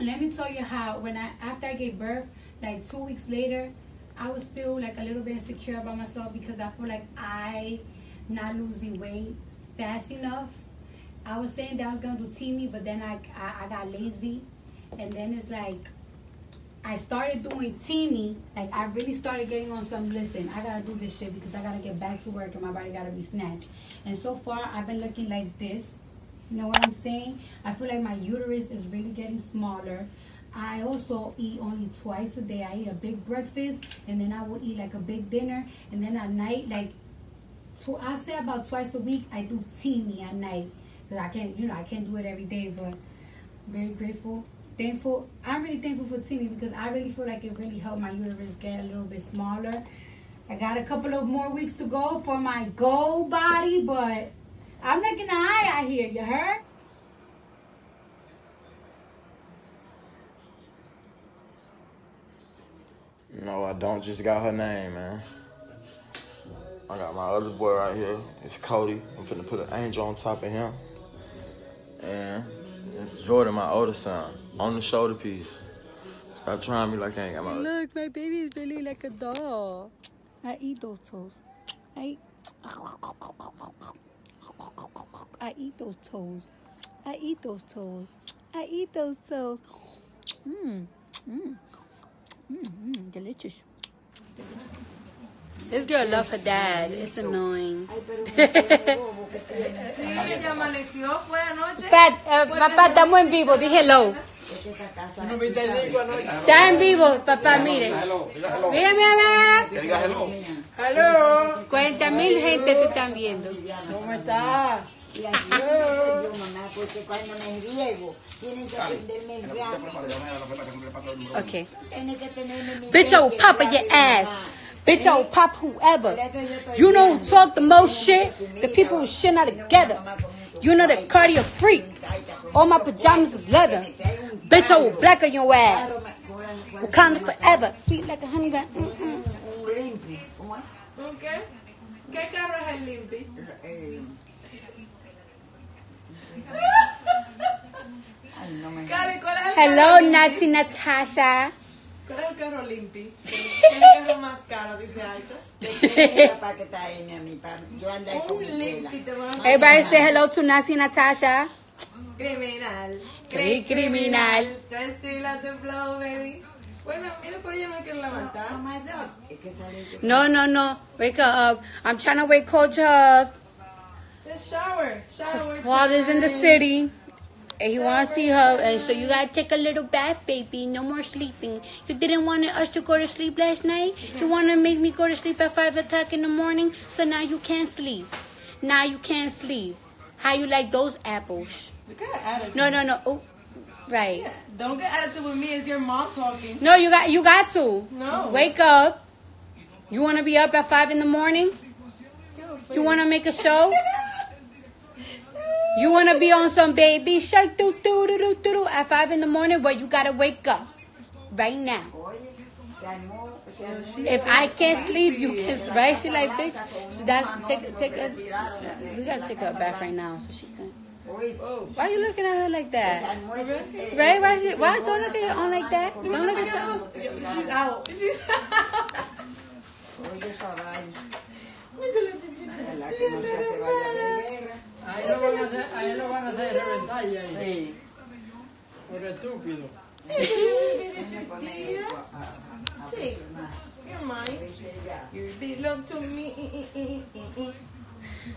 let me tell you how when I after I gave birth, like two weeks later, I was still like a little bit insecure about myself because I feel like I not losing weight fast enough. I was saying that I was gonna do Teami, but then I, I I got lazy, and then it's like I started doing Teami. Like I really started getting on some. Listen, I gotta do this shit because I gotta get back to work and my body gotta be snatched. And so far, I've been looking like this. You know what I'm saying? I feel like my uterus is really getting smaller. I also eat only twice a day. I eat a big breakfast and then I will eat like a big dinner. And then at night, like, tw- I say about twice a week, I do Teami at night. Because I can't, you know, I can't do it every day, but very grateful. Thankful. I'm really thankful for Teami because I really feel like it really helped my uterus get a little bit smaller. I got a couple of more weeks to go for my goal body, but I'm looking high out here, you heard? No, I don't just got her name, man. I got my other boy right here. It's Kody. I'm finna put an angel on top of him. And it's Jordan, my older son, on the shoulder piece. Stop trying me like I ain't got my. Look, my baby is really like a doll. I eat those toes. I eat. I eat those toes. I eat those toes. I eat those toes. Mmm. Mmm. Mmm. Mmm. Delicious. This girl love her dad. It's annoying. Sí, ella amaneció, fue anoche. Pat, eh, papá, estamos en vivo. Dije hello. Está en vivo, papá, mire. Mira, mira, mira. ¡Hello! 40 mil gente te están viendo. ¿Cómo está? Y así yo, mamá, porque cuando me riego, tienen que aprenderme el grano. Okay. Tienen que tenerme mi Bitch, I will pop your ass. Bitch, I will pop whoever. You know who talk the most shit? The people who shit not together. You know the cardio freak. All my pajamas is leather. Bitch, I will black on your ass. Wakanda forever. Sweet like a honey bun. Mm-mm. Un limpio. ¿Cómo es? ¿Un qué? ¿Qué carro es el limpi? Eh, Ay, no me Cali, ¿cuál es el Hello, carro? Natti Natasha. ¿Cuál es el carro limpi? ¿Qué es el carro más caro? Dice Aicha. papá que está ahí, mi papá. Yo ando ahí con Un limpi te va a Everybody say hello to Natti Natasha. Criminal. Cri- criminal. Tu estilo, tu flow, baby. Bueno, mira, por ella no quiero levantar. My God. Es que sale que- No, no, no. Wake up. I'm trying to wake Coach up. Let's shower. Shower. Father's in the city. And he want to see her. And so you got to take a little bath, baby. No more sleeping. You didn't want us to go to sleep last night? You want to make me go to sleep at 5 o'clock in the morning? So now you can't sleep. Now you can't sleep. How you like those apples? Got attitude. No, no, no. Oh, right. Yeah, Don't get attitude with me. It's your mom talking. No, you got you got to. No. Wake up. You want to be up at 5 in the morning? You want to make a show? You want to be on some baby shark doo doo doo doo doo doo at 5 in the morning? Well, you got to wake up right now. Oye, se armó, se armó. If I can't sleep, you can sleep. Right? She like, bitch. So that's, take, take a, we got to take a bath right now so she can. Oye, Why you looking at her like that? armó el- el- Right? Why, she- why? Don't look at your own like that. Don't look at your She's out. She's Oye, esa vaina. out. Ojalá que no se te vaya de guerra. Ahí lo van a hacer, ahí lo van a hacer reventar y ahí. Sí. Por estúpido. Déjame poner esto a- a- a Sí. You're mine. You belong to me.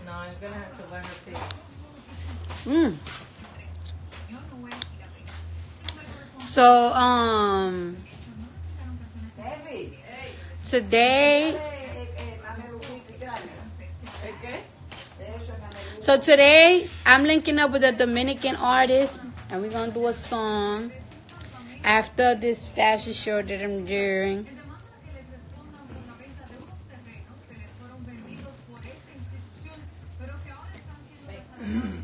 No, I'm gonna have to wear her face. Mm. So, um, today, so today I'm linking up with a Dominican artist and we're gonna do a song after this fashion show that I'm doing.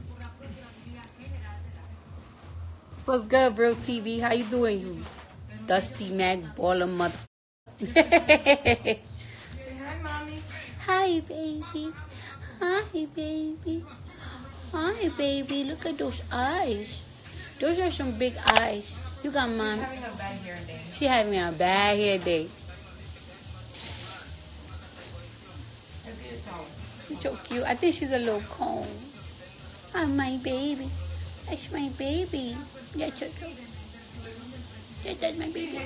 What's good, bro? TV? How you doing, you dusty Mac baller mother? Say hi, mommy. Hi, baby. Hi, baby. Hi, baby. Look at those eyes. Those are some big eyes. You got mom. Having a bad hair day. She having a bad hair day. Let's get it out. She's so cute. I think she's a little cold. Oh, my baby. That's my baby. That's, a, that's, that's my baby.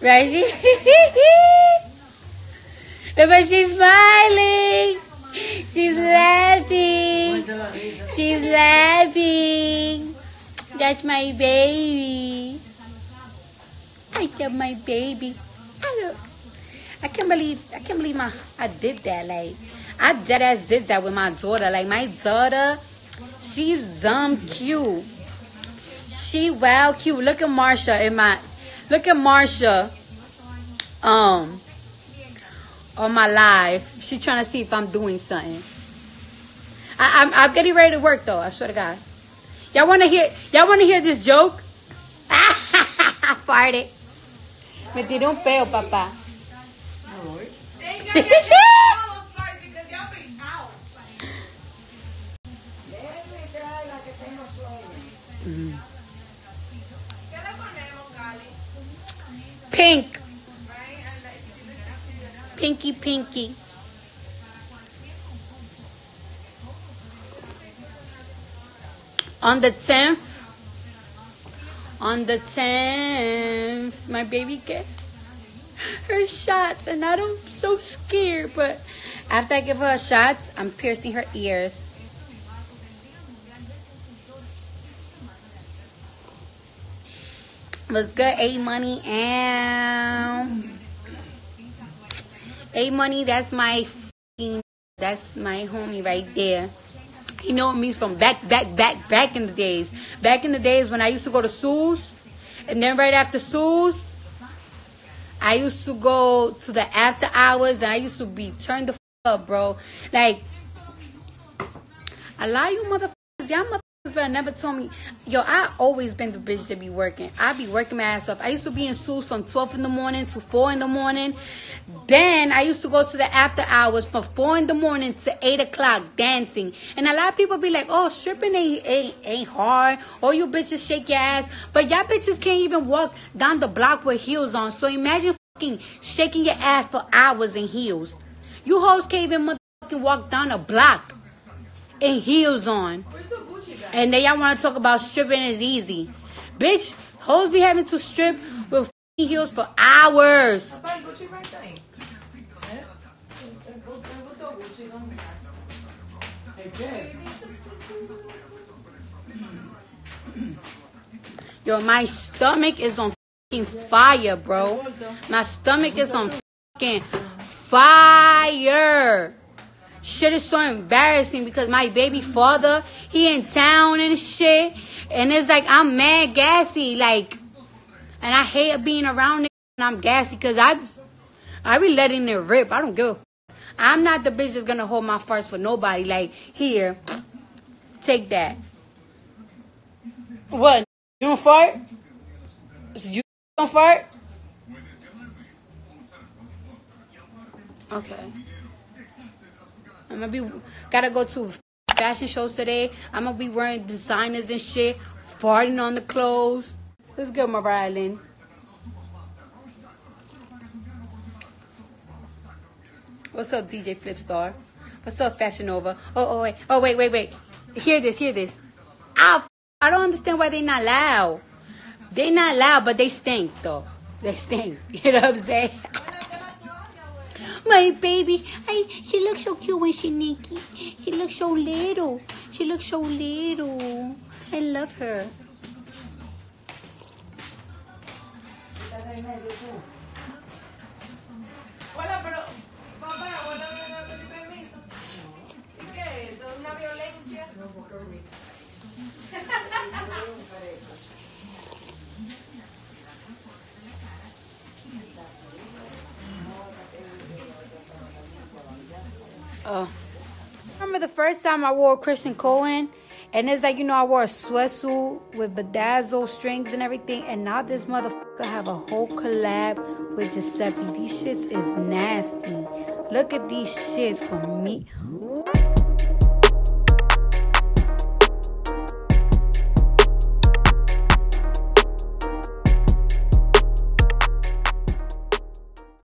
Right? But she's smiling. She's laughing. She's laughing. That's my baby. I got my baby. I don't. I can't believe I can't believe my I did that. Like I dead ass did that with my daughter. Like my daughter, she's um cute. She wow cute. Look at Marsha in my look at Marsha um on my live. She trying to see if I'm doing something. I, I'm I'm getting ready to work though. I swear to God. Y'all want to hear? Y'all want to hear this joke? Farted. Me tiré un peo, papá. Déjame traer la que tengo sueño. Pink. Pinky, pinky. On the 10th, on the 10th, my baby get her shots, and I don't, I'm so scared. But after I give her shots, I'm piercing her ears. What's good, A Money? And A Money, that's my that's my homie right there. He know me from back, back, back, back in the days. Back in the days when I used to go to Sue's, and then right after Sue's, I used to go to the after hours, and I used to be turned the up, bro. Like, a lot of you motherfuckers, y'all motherfuckers better never told me. Yo, I always been the bitch that be working. I be working my ass off. I used to be in suits from 12 in the morning to 4 in the morning. Then I used to go to the after hours from 4 in the morning to 8 o'clock dancing. And a lot of people be like, oh, stripping ain't, ain't, ain't hard. All you bitches shake your ass. But y'all bitches can't even walk down the block with heels on. So imagine fucking shaking your ass for hours in heels. You hoes can't even motherfucking walk down a block in heels on. And they y'all want to talk about stripping is easy. Bitch, hoes be having to strip with heels for hours. Yo, my stomach is on fire, bro. My stomach is on fucking fire. Shit is so embarrassing because my baby father, he in town and shit. And it's like, I'm mad gassy. Like, and I hate being around it and I'm gassy because I, I be letting it rip. I don't give I'm not the bitch that's gonna hold my farts for nobody. Like, here, take that. What? You don't fart? You don't fart? Okay. I'm gonna be gotta go to fashion shows today. I'm gonna be wearing designers and shit, farting on the clothes. Let's go, Mariah Lynn. What's up, DJ Flipstar? What's up, Fashion Nova? Oh, oh, wait. Oh, wait, wait, wait. Hear this, hear this. Ow! I don't understand why they not loud. They not loud, but they stink, though. They stink. You know what I'm saying? My baby, I, looks so cute when she naked. She looks so little. She looks so little. I love her. Hola, pero papá, aguántame a permiso. ¿Y qué es ¿Una violencia? Oh. Remember the first time I wore Christian Cowan? And it's like, you know, I wore a sweatsuit with bedazzled strings and everything. And now this motherfucker have a whole collab with Giuseppe. These shits is nasty. Look at these shits for me.